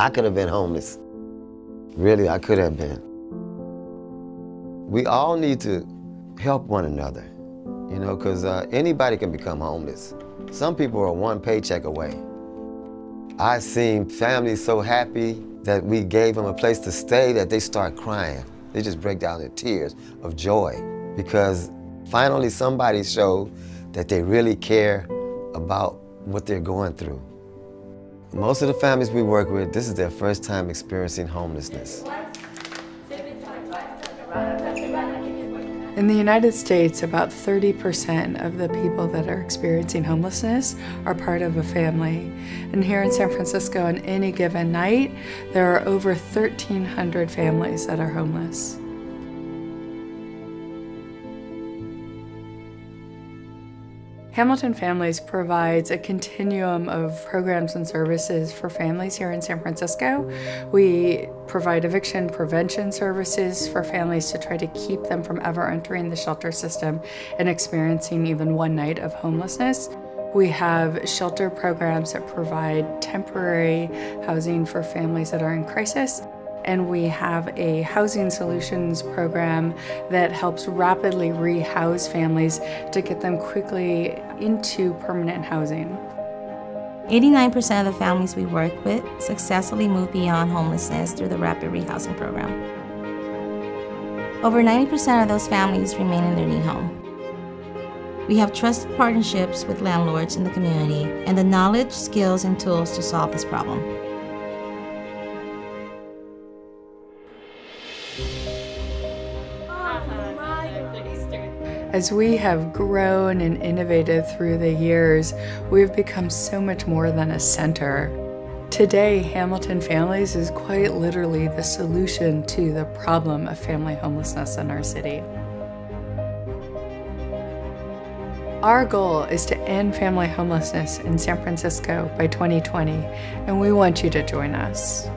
I could have been homeless. Really, I could have been. We all need to help one another, you know, because uh, anybody can become homeless. Some people are one paycheck away. I've seen families so happy that we gave them a place to stay that they start crying. They just break down in tears of joy because finally somebody showed that they really care about what they're going through. Most of the families we work with, this is their first time experiencing homelessness. In the United States, about 30% of the people that are experiencing homelessness are part of a family. And here in San Francisco, on any given night, there are over 1,300 families that are homeless. Hamilton Families provides a continuum of programs and services for families here in San Francisco. We provide eviction prevention services for families to try to keep them from ever entering the shelter system and experiencing even one night of homelessness. We have shelter programs that provide temporary housing for families that are in crisis and we have a housing solutions program that helps rapidly rehouse families to get them quickly into permanent housing. 89% of the families we work with successfully move beyond homelessness through the Rapid Rehousing Program. Over 90% of those families remain in their new home. We have trusted partnerships with landlords in the community and the knowledge, skills, and tools to solve this problem. As we have grown and innovated through the years, we've become so much more than a center. Today, Hamilton Families is quite literally the solution to the problem of family homelessness in our city. Our goal is to end family homelessness in San Francisco by 2020, and we want you to join us.